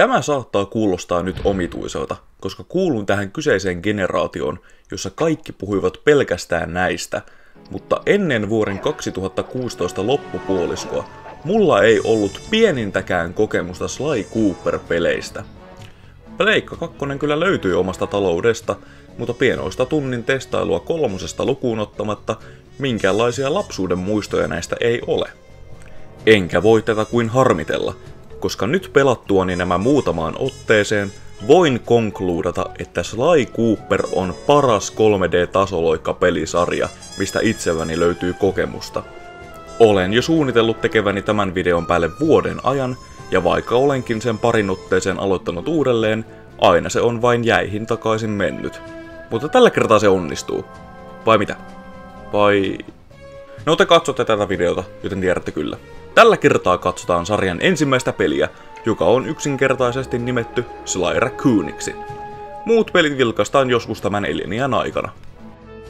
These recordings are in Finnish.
Tämä saattaa kuulostaa nyt omituiselta, koska kuulun tähän kyseiseen generaatioon, jossa kaikki puhuivat pelkästään näistä, mutta ennen vuoden 2016 loppupuoliskoa mulla ei ollut pienintäkään kokemusta Sly Cooper-peleistä. Pleikka 2 kyllä löytyi omasta taloudesta, mutta pienoista tunnin testailua kolmosesta lukuun ottamatta minkäänlaisia lapsuuden muistoja näistä ei ole. Enkä voi tätä kuin harmitella, koska nyt pelattuani nämä muutamaan otteeseen voin konkluudata, että Sly Cooper on paras 3D-tasoloikka-pelisarja, mistä itselläni löytyy kokemusta. Olen jo suunnitellut tekeväni tämän videon päälle vuoden ajan, ja vaikka olenkin sen parin otteeseen aloittanut uudelleen, aina se on vain jäihin takaisin mennyt. Mutta tällä kertaa se onnistuu. Vai mitä? Vai... No te katsotte tätä videota, joten tiedätte kyllä. Tällä kertaa katsotaan sarjan ensimmäistä peliä, joka on yksinkertaisesti nimetty Sly Raccooniksi. Muut pelit vilkaistaan joskus tämän eliniän aikana.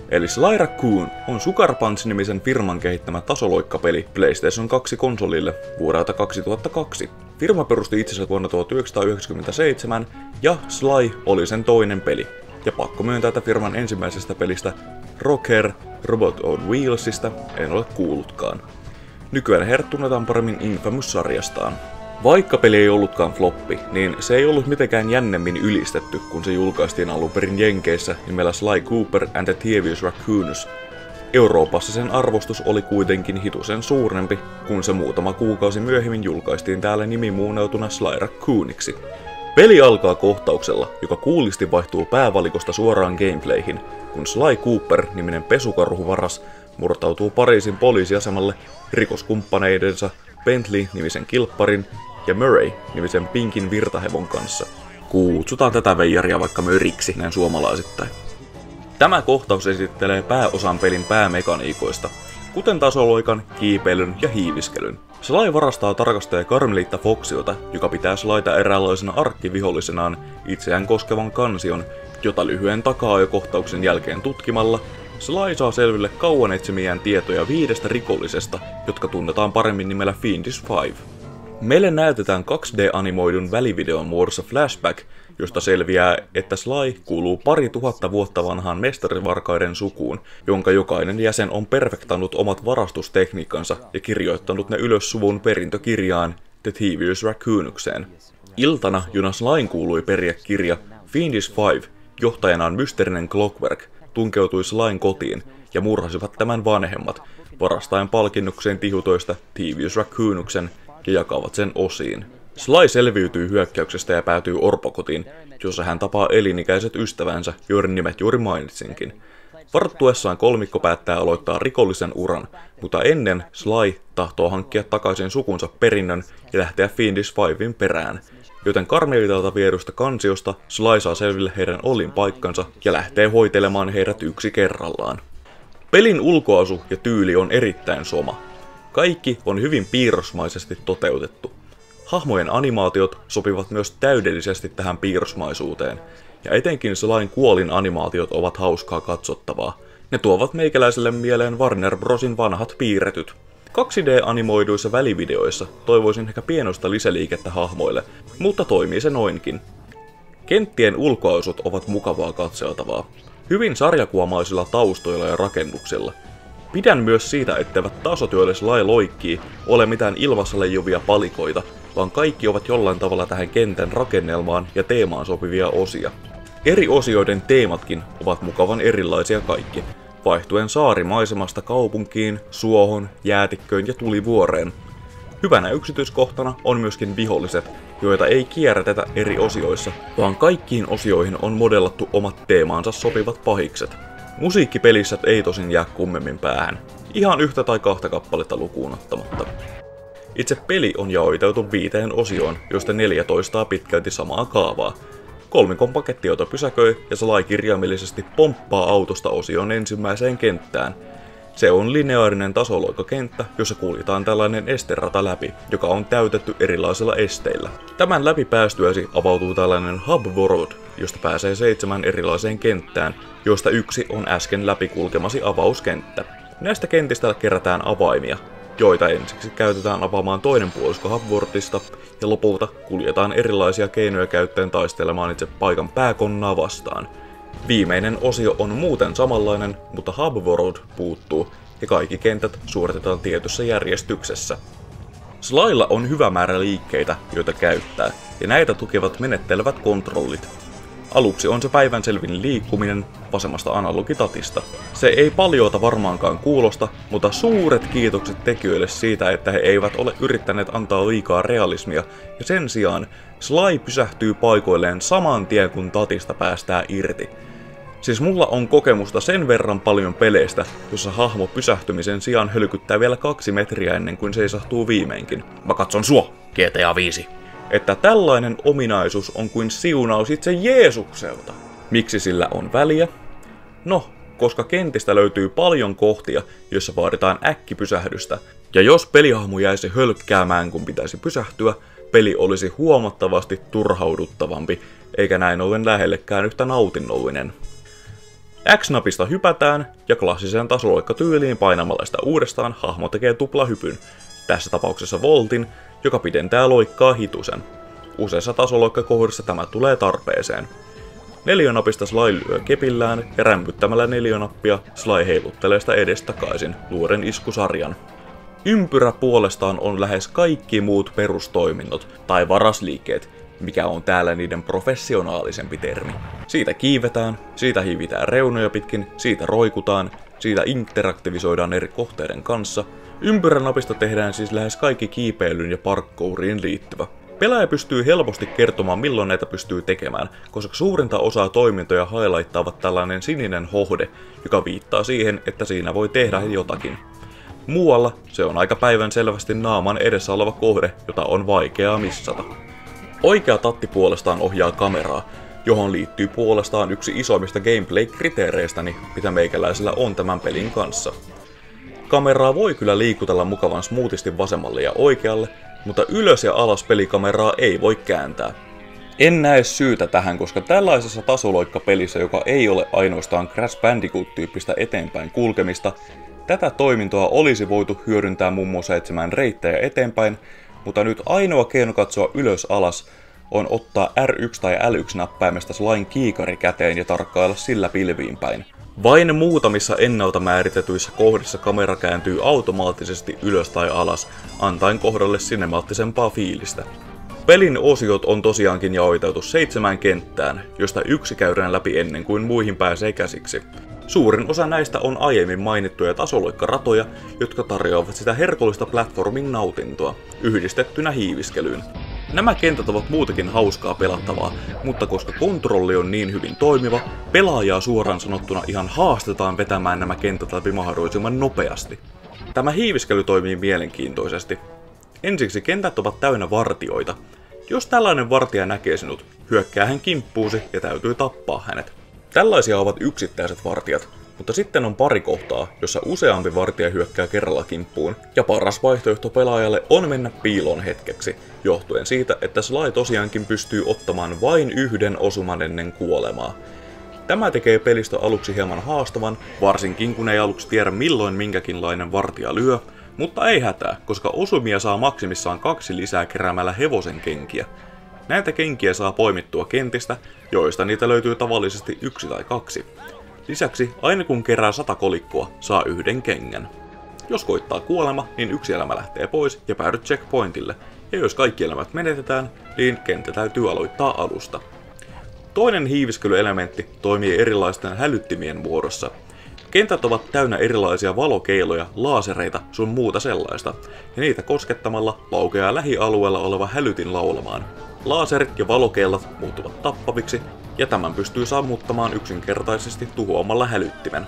Eli Sly Raccoon on Sugar Punch-nimisen firman kehittämä tasoloikkapeli PlayStation 2 konsolille vuodelta 2002. Firma perusti itsensä vuonna 1997 ja Sly oli sen toinen peli. Ja pakko myöntää, että firman ensimmäisestä pelistä Rocker Robot on Wheelsista en ole kuullutkaan. Nykyään heidät tunnetaan paremmin Infamous-sarjastaan. Vaikka peli ei ollutkaan floppi, niin se ei ollut mitenkään jännemmin ylistetty, kun se julkaistiin alun perin Jenkeissä nimellä Sly Cooper and the Thievius Raccoons. Euroopassa sen arvostus oli kuitenkin hitusen suurempi, kun se muutama kuukausi myöhemmin julkaistiin täällä nimimuunneutuna Sly Raccooniksi. Peli alkaa kohtauksella, joka kuulisti vaihtuu päävalikosta suoraan gameplayhin, kun Sly Cooper-niminen pesukarhuvaras murtautuu Pariisin poliisiasemalle rikoskumppaneidensa Bentley-nimisen kilpparin ja Murray-nimisen pinkin virtahevon kanssa. Kutsutaan tätä veijaria vaikka möriksi näin suomalaisittain. Tämä kohtaus esittelee pääosan pelin päämekaniikoista, kuten tasoloikan, kiipeilyn ja hiiviskelyn. Sly varastaa tarkastaja Carmelita Foxiota, joka pitää Slaita eräänlaisena arkkivihollisenaan itseään koskevan kansion, jota lyhyen takaa jo kohtauksen jälkeen tutkimalla Sly saa selville kauan etsimiään tietoja viidestä rikollisesta, jotka tunnetaan paremmin nimellä Fiendish Five. Meille näytetään 2D-animoidun välivideon muodossa flashback, josta selviää, että Sly kuuluu pari tuhatta vuotta vanhaan mestarivarkaiden sukuun, jonka jokainen jäsen on perfektannut omat varastustekniikkansa ja kirjoittanut ne ylös suvun perintökirjaan The Thievius Raccoonukseen. Iltana, jona Slyn kuului periä kirja, Fiendish Five, johtajanaan mysteerinen Clockwork, tunkeutui Slyn kotiin ja murhasivat tämän vanhemmat, varastaen palkinnukseen tihutoista Thievius Raccoonuksen ja jakavat sen osiin. Sly selviytyy hyökkäyksestä ja päätyy orpokotiin, jossa hän tapaa elinikäiset ystävänsä, joiden nimet juuri mainitsinkin. Varttuessaan kolmikko päättää aloittaa rikollisen uran, mutta ennen Sly tahtoo hankkia takaisin sukunsa perinnön ja lähteä Fiendish Fivein perään, joten Karmelitalta vierusta kansiosta Sly saa selville heidän olin paikkansa ja lähtee hoitelemaan heidät yksi kerrallaan. Pelin ulkoasu ja tyyli on erittäin soma. Kaikki on hyvin piirrosmaisesti toteutettu. Hahmojen animaatiot sopivat myös täydellisesti tähän piirrosmaisuuteen, ja etenkin Slyn kuolin animaatiot ovat hauskaa katsottavaa. Ne tuovat meikäläiselle mieleen Warner Brosin vanhat piirretyt. 2D-animoiduissa välivideoissa toivoisin ehkä pienosta lisäliikettä hahmoille, mutta toimii se noinkin. Kenttien ulkoasut ovat mukavaa katseltavaa. Hyvin sarjakuomaisilla taustoilla ja rakennuksilla. Pidän myös siitä, etteivät tasot, joille Sly loikkii, ole mitään ilmassa leijuvia palikoita, vaan kaikki ovat jollain tavalla tähän kentän rakennelmaan ja teemaan sopivia osia. Eri osioiden teematkin ovat mukavan erilaisia kaikki, vaihtuen saarimaisemasta kaupunkiin, suohon, jäätikköön ja tulivuoreen. Hyvänä yksityiskohtana on myöskin viholliset, joita ei kierrätetä eri osioissa, vaan kaikkiin osioihin on modellattu omat teemaansa sopivat pahikset. Musiikkipelissä ei tosin jää kummemmin päähän, ihan yhtä tai kahta kappaletta lukuun ottamatta. Itse peli on jaoiteltu viiteen osioon, joista 14 pitkälti samaa kaavaa. Kolmikon pakettiauto pysäköi ja salai kirjaimellisesti pomppaa autosta osion ensimmäiseen kenttään. Se on lineaarinen tasoloikakenttä, jossa kuljetaan tällainen esterata läpi, joka on täytetty erilaisilla esteillä. Tämän läpi päästyäsi avautuu tällainen Hub World, josta pääsee seitsemän erilaiseen kenttään, joista yksi on äsken läpi kulkemasi avauskenttä. Näistä kentistä kerätään avaimia, joita ensiksi käytetään avaamaan toinen puolisko Hubworldista, ja lopulta kuljetaan erilaisia keinoja käyttäen taistelemaan itse paikan pääkonnaa vastaan. Viimeinen osio on muuten samanlainen, mutta Hubworld puuttuu, ja kaikki kentät suoritetaan tietyssä järjestyksessä. Slailla on hyvä määrä liikkeitä, joita käyttää, ja näitä tukevat menettelevät kontrollit. Aluksi on se päivänselvin liikkuminen vasemmasta analogitatista. Se ei paljoota varmaankaan kuulosta, mutta suuret kiitokset tekijöille siitä, että he eivät ole yrittäneet antaa liikaa realismia, ja sen sijaan Sly pysähtyy paikoilleen saman tien kun tatista päästää irti. Siis mulla on kokemusta sen verran paljon peleistä, jossa hahmo pysähtymisen sijaan hölkyttää vielä kaksi metriä ennen kuin seisahtuu viimeinkin. Mä katson sua, GTA 5. Että tällainen ominaisuus on kuin siunaus itse Jeesukselta. Miksi sillä on väliä? No, koska kentistä löytyy paljon kohtia, joissa vaaditaan äkkipysähdystä. Ja jos pelihahmo jäisi hölkkäämään kun pitäisi pysähtyä, peli olisi huomattavasti turhauduttavampi, eikä näin ollen lähellekään yhtä nautinnollinen. X-napista hypätään, ja klassiseen tasoloikkatyyliin painamalla sitä uudestaan hahmo tekee tuplahypyn, tässä tapauksessa voltin, joka pidentää loikkaa hitusen. Useissa tasoloikkakohdissa tämä tulee tarpeeseen. Neliönapista Sly lyö kepillään ja rämpyttämällä neliönappia Sly heiluttelee sitä edestakaisin luoden iskusarjan. Ympyrä puolestaan on lähes kaikki muut perustoiminnot tai varasliikkeet, mikä on täällä niiden professionaalisempi termi. Siitä kiivetään, siitä hiivitään reunoja pitkin, siitä roikutaan, siitä interaktivisoidaan eri kohteiden kanssa. Ympyränapista tehdään siis lähes kaikki kiipeilyyn ja parkkouriin liittyvä. Pelaaja pystyy helposti kertomaan milloin näitä pystyy tekemään, koska suurinta osaa toimintoja highlighttaavat tällainen sininen hohde, joka viittaa siihen, että siinä voi tehdä jotakin. Muualla se on aika päivän selvästi naaman edessä oleva kohde, jota on vaikeaa missata. Oikea tatti puolestaan ohjaa kameraa, johon liittyy puolestaan yksi isoimmista gameplay-kriteereistäni, mitä meikäläisellä on tämän pelin kanssa. Kameraa voi kyllä liikutella mukavan smoothisti vasemmalle ja oikealle, mutta ylös ja alas pelikameraa ei voi kääntää. En näe syytä tähän, koska tällaisessa tasoloikkapelissä, joka ei ole ainoastaan Crash Bandicoot-tyyppistä eteenpäin kulkemista, tätä toimintoa olisi voitu hyödyntää muun muassa etsimään reittejä eteenpäin, mutta nyt ainoa keino katsoa ylös alas on ottaa R1 tai L1-näppäimestä lain kiikari käteen ja tarkkailla sillä pilviin päin. Vain muutamissa ennalta määritetyissä kohdissa kamera kääntyy automaattisesti ylös tai alas, antaen kohdalle sinemaattisempaa fiilistä. Pelin osiot on tosiaankin jaoiteltu seitsemään kenttään, josta yksi käydään läpi ennen kuin muihin pääsee käsiksi. Suurin osa näistä on aiemmin mainittuja tasoloikkaratoja, jotka tarjoavat sitä herkullista platforming nautintoa, yhdistettynä hiiviskelyyn. Nämä kentät ovat muutenkin hauskaa pelattavaa, mutta koska kontrolli on niin hyvin toimiva, pelaajaa suoraan sanottuna ihan haastetaan vetämään nämä kentät läpi mahdollisimman nopeasti. Tämä hiiviskely toimii mielenkiintoisesti. Ensiksi kentät ovat täynnä vartioita. Jos tällainen vartija näkee sinut, hyökkää hän kimppuusi ja täytyy tappaa hänet. Tällaisia ovat yksittäiset vartijat, mutta sitten on pari kohtaa, jossa useampi vartija hyökkää kerralla kimppuun, ja paras vaihtoehto pelaajalle on mennä piiloon hetkeksi, johtuen siitä, että Sly tosiaankin pystyy ottamaan vain yhden osuman ennen kuolemaa. Tämä tekee pelistä aluksi hieman haastavan, varsinkin kun ei aluksi tiedä milloin minkäkinlainen vartija lyö, mutta ei hätää, koska osumia saa maksimissaan kaksi lisää keräämällä hevosen kenkiä. Näitä kenkiä saa poimittua kentistä, joista niitä löytyy tavallisesti yksi tai kaksi. Lisäksi aina kun kerää sata kolikkoa, saa yhden kengän. Jos koittaa kuolema, niin yksi elämä lähtee pois ja päädyt checkpointille, ja jos kaikki elämät menetetään, niin kenttä täytyy aloittaa alusta. Toinen hiiviskelyelementti toimii erilaisten hälyttimien muodossa. Kentät ovat täynnä erilaisia valokeiloja, laasereita sun muuta sellaista, ja niitä koskettamalla laukeaa lähialueella oleva hälytin laulamaan. Laaserit ja valokeilat muuttuvat tappaviksi, ja tämän pystyy sammuttamaan yksinkertaisesti tuhoamalla hälyttimen.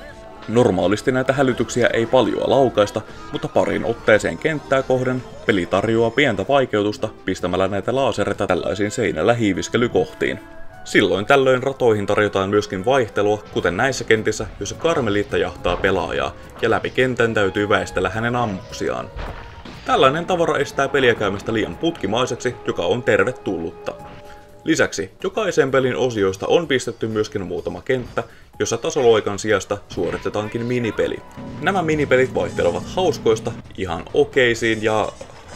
Normaalisti näitä hälytyksiä ei paljon laukaista, mutta parin otteeseen kenttää kohden peli tarjoaa pientä vaikeutusta pistämällä näitä laasereita tällaisiin seinällä hiiviskelykohtiin. Silloin tällöin ratoihin tarjotaan myöskin vaihtelua, kuten näissä kentissä, joissa Karmeliitta jahtaa pelaajaa, ja läpi kentän täytyy väistellä hänen ammuksiaan. Tällainen tavara estää peliä käymästä liian putkimaiseksi, joka on tervetullutta. Lisäksi jokaisen pelin osioista on pistetty myöskin muutama kenttä, jossa tasoloikan sijasta suoritetaankin minipeli. Nämä minipelit vaihtelevat hauskoista ihan okeisiin ja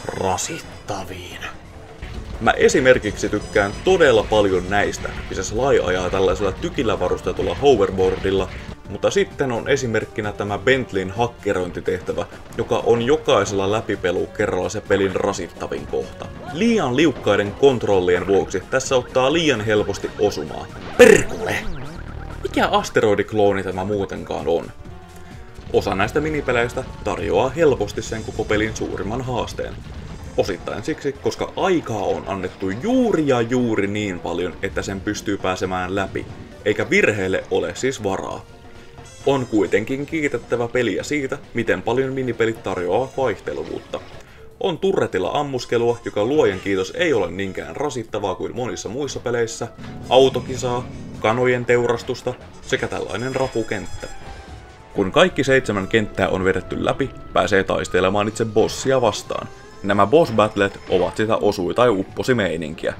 rasittaviin. Mä esimerkiksi tykkään todella paljon näistä, missä Sly ajaa tällaisella tykillä varustetulla hoverboardilla, mutta sitten on esimerkkinä tämä Bentleyn hakkerointitehtävä, joka on jokaisella läpipelu kerralla se pelin rasittavin kohta. Liian liukkaiden kontrollien vuoksi tässä ottaa liian helposti osumaa. Perkule! Mikä asteroidiklooni tämä muutenkaan on? Osa näistä minipeleistä tarjoaa helposti sen koko pelin suurimman haasteen. Osittain siksi, koska aikaa on annettu juuri ja juuri niin paljon, että sen pystyy pääsemään läpi, eikä virheille ole siis varaa. On kuitenkin kiitettävä peliä siitä, miten paljon minipelit tarjoaa vaihteluvuutta. On turretilla ammuskelua, joka luojen kiitos ei ole niinkään rasittavaa kuin monissa muissa peleissä, autokisaa, kanojen teurastusta sekä tällainen rapukenttä. Kun kaikki seitsemän kenttää on vedetty läpi, pääsee taistelemaan itse bossia vastaan. Nämä boss battlet ovat sitä osui tai upposi meininkiä,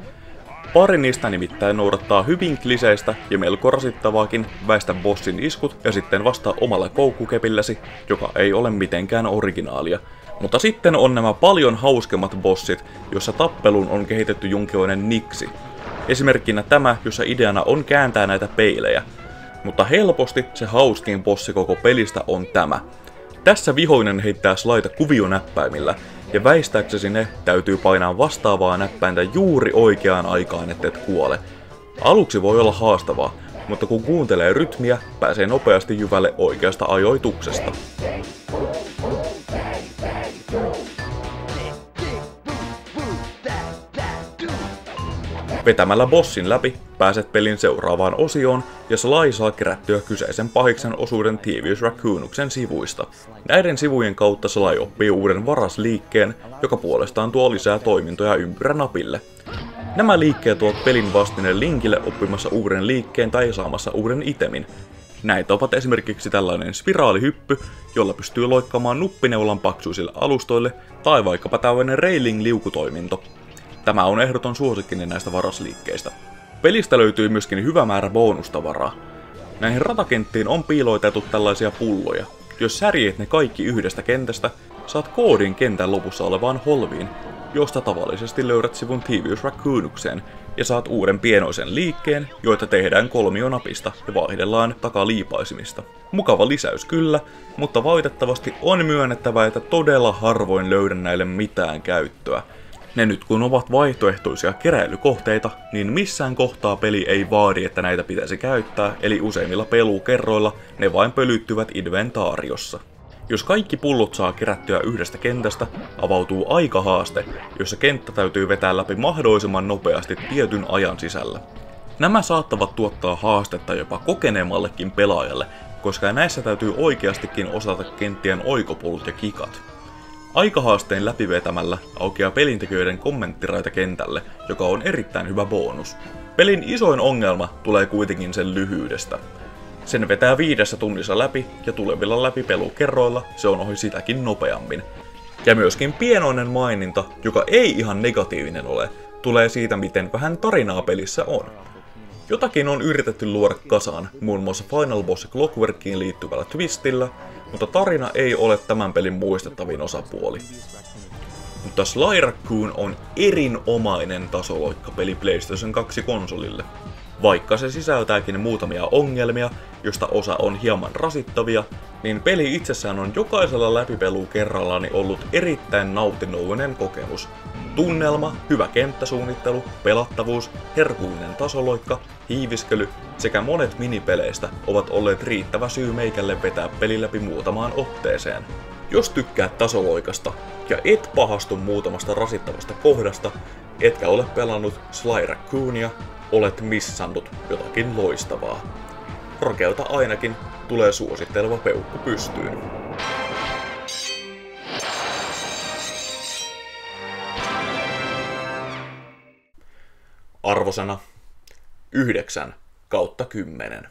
Pari niistä nimittäin noudattaa hyvin kliseistä ja melko rasittavaakin väistä bossin iskut ja sitten vastaa omalla koukkukepilläsi, joka ei ole mitenkään originaalia. Mutta sitten on nämä paljon hauskemmat bossit, jossa tappelun on kehitetty jonkinlainen niksi. Esimerkkinä tämä, jossa ideana on kääntää näitä peilejä. Mutta helposti se hauskin bossi koko pelistä on tämä. Tässä vihoinen heittää slaita kuvionäppäimillä, ja väistääksesi ne täytyy painaa vastaavaa näppäintä juuri oikeaan aikaan, et kuole. Aluksi voi olla haastavaa, mutta kun kuuntelee rytmiä, pääsee nopeasti jyvälle oikeasta ajoituksesta. Vetämällä bossin läpi pääset pelin seuraavaan osioon ja Sly saa kerättyä kyseisen pahiksen osuuden Thievius Raccoonuksen sivuista. Näiden sivujen kautta Sly oppii uuden varasliikkeen, joka puolestaan tuo lisää toimintoja ympyränapille. Nämä liikkeet tuot pelin vastine linkille oppimassa uuden liikkeen tai saamassa uuden itemin. Näitä ovat esimerkiksi tällainen spiraalihyppy, jolla pystyy loikkaamaan nuppineulan paksuisille alustoille, tai vaikkapa tällainen railing-liukutoiminto, Tämä on ehdoton suosikkini näistä varasliikkeistä. Pelistä löytyy myöskin hyvä määrä bonustavaraa. Näihin ratakenttiin on piiloitettu tällaisia pulloja. Jos särjeet ne kaikki yhdestä kentästä, saat koodin kentän lopussa olevaan holviin, josta tavallisesti löydät sivun Thievius Raccoonukseen ja saat uuden pienoisen liikkeen, joita tehdään kolmionapista ja vaihdellaan takaliipaisimista. Mukava lisäys kyllä, mutta valitettavasti on myönnettävä, että todella harvoin löydän näille mitään käyttöä, ne nyt kun ovat vaihtoehtoisia keräilykohteita, niin missään kohtaa peli ei vaadi, että näitä pitäisi käyttää, eli useimmilla pelukerroilla ne vain pölyttyvät inventaariossa. Jos kaikki pullot saa kerättyä yhdestä kentästä, avautuu aikahaaste, jossa kenttä täytyy vetää läpi mahdollisimman nopeasti tietyn ajan sisällä. Nämä saattavat tuottaa haastetta jopa kokeneemmallekin pelaajalle, koska näissä täytyy oikeastikin osata kenttien oikopulut ja kikat. Aikahaasteen läpivetämällä aukeaa pelintekijöiden kommenttiraita kentälle, joka on erittäin hyvä bonus. Pelin isoin ongelma tulee kuitenkin sen lyhyydestä. Sen vetää viidessä tunnissa läpi ja tulevilla läpipelukerroilla se on ohi sitäkin nopeammin. Ja myöskin pienoinen maininta, joka ei ihan negatiivinen ole, tulee siitä miten vähän tarinaa pelissä on. Jotakin on yritetty luoda kasaan, muun muassa Final Boss Clockworkiin liittyvällä twistillä, mutta tarina ei ole tämän pelin muistettavin osapuoli. Mutta Sly Raccoon on erinomainen tasoloikkapeli PlayStation 2 konsolille. Vaikka se sisältääkin muutamia ongelmia, josta osa on hieman rasittavia, niin peli itsessään on jokaisella läpipelu kerrallani ollut erittäin nautinnollinen kokemus, Tunnelma, hyvä kenttäsuunnittelu, pelattavuus, herkullinen tasoloikka, hiiviskely sekä monet minipeleistä ovat olleet riittävä syy meikälle vetää peli läpi muutamaan otteeseen. Jos tykkäät tasoloikasta ja et pahastu muutamasta rasittavasta kohdasta, etkä ole pelannut Sly Raccoonia, olet missannut jotakin loistavaa. Rokeelta ainakin tulee suositteleva peukku pystyyn. Arvosana 9 kautta 10.